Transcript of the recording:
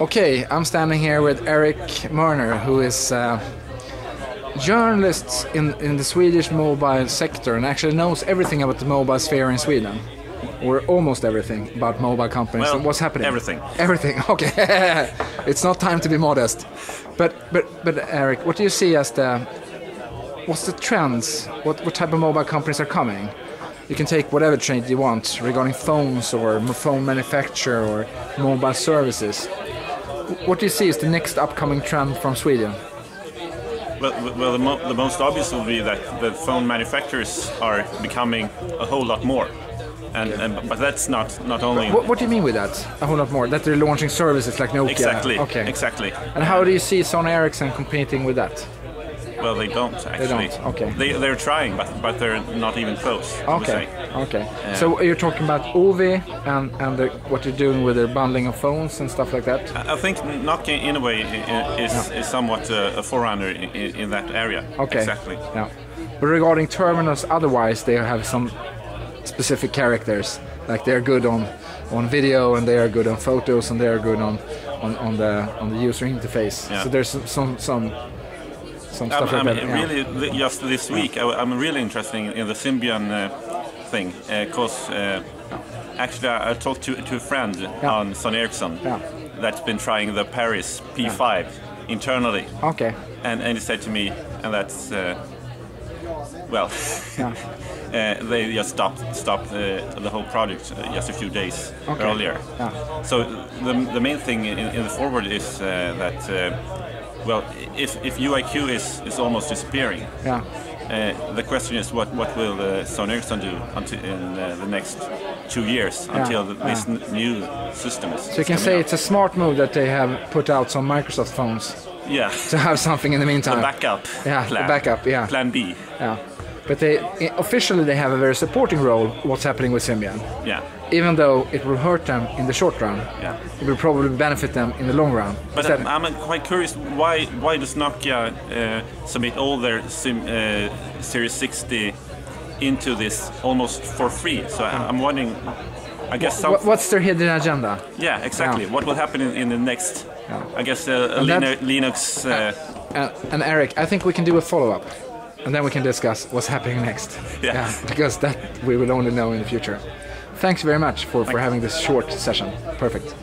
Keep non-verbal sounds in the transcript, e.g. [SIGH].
Okay, I'm standing here with Erik Mörner, who is a journalist in, in the Swedish mobile sector and actually knows everything about the mobile sphere in Sweden. Or almost everything about mobile companies Well, and what's happening. everything. Everything, [LAUGHS] okay. it's not time to be modest. But, but, but Erik, what do you see as the. What's the trends? What, what type of mobile companies are coming? You can take whatever trend you want regarding phones or phone manufacture or mobile services. What do you see is the next upcoming trend from Sweden? Well, well the, mo the most obvious will be that the phone manufacturers are becoming a whole lot more. And, and but that's not not only What, what do you mean with that? A whole lot more. That they're launching services like Nokia. exactly Okay. exactly. And how do you see Sony Ericsson competing with that? Well, they don't actually. They don't, okay. They they're trying, but but they're not even close. Okay. Okay. So you're talking about Ovi and and the, what you're doing with the bundling of phones and stuff like that. I I think Nokia, in a way, is, is somewhat uh, a forerunner in, in, in that area. Okay. Exactly. Yeah. But regarding terminals, otherwise they have some specific characters. Like they're good on on video and they are good on photos and they are good on on, on the on the user interface. Yeah. So there's some some some, some I'm, stuff I'm that. really th- just this week. I, am really interested in, the Symbian uh, thing because uh, actually I, talked to, to a friend on Sony Ericsson Yeah. that's been trying the Paris P5 internally, Okay. and, and he said to me, and that's uh, well, Yeah. [LAUGHS] uh, they just stopped stopped uh, the whole project uh, just a few days Okay. earlier. Yeah. So the, the main thing in, in the forward is uh, that uh, well, if, if UIQ is, is almost disappearing, Yeah. uh, the question is what, what will uh, Sony Ericsson do until in uh, the next two years until the, this yeah. n- new system is. So you can say it's a smart move that they have put out some Microsoft phones yeah, to have something in the [LAUGHS] meantime. the backup. Yeah, the plan. backup, yeah. Plan B. Yeah. But they officially they have a very supporting role what's happening with Symbian. Yeah, Even though it will hurt them in the short run, yeah. it will probably benefit them in the long run. But I'm, I'm quite curious why why does Nokia uh, submit all their sim, uh, Series 60 into this almost for free? So I- I'm wondering. I guess some, What- what's their hidden agenda? yeah, exactly. Yeah. What will happen in, in the next? Yeah. I guess uh, Linux. that- Linux uh, And, and Erik, I think we can do a follow-up, and then we can discuss what's happening next. [LAUGHS] Yeah. because that we will only know in the future. Thanks very much for, for having this short session. Perfect.